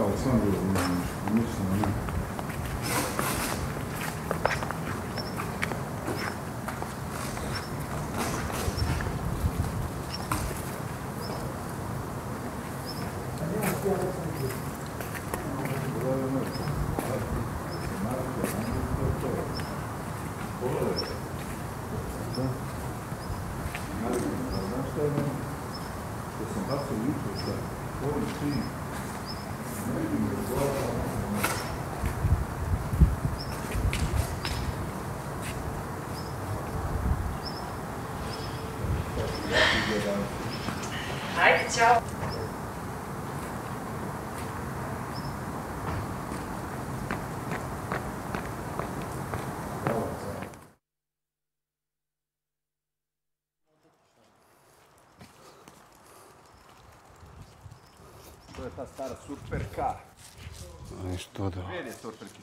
Aleksandru, mislim na njih. Znaš šta some absolute stuff. What we see, maybe there's a lot of Hi, ciao. Toyota Sara é Supercar. Esto ah, todo. Viene Torper que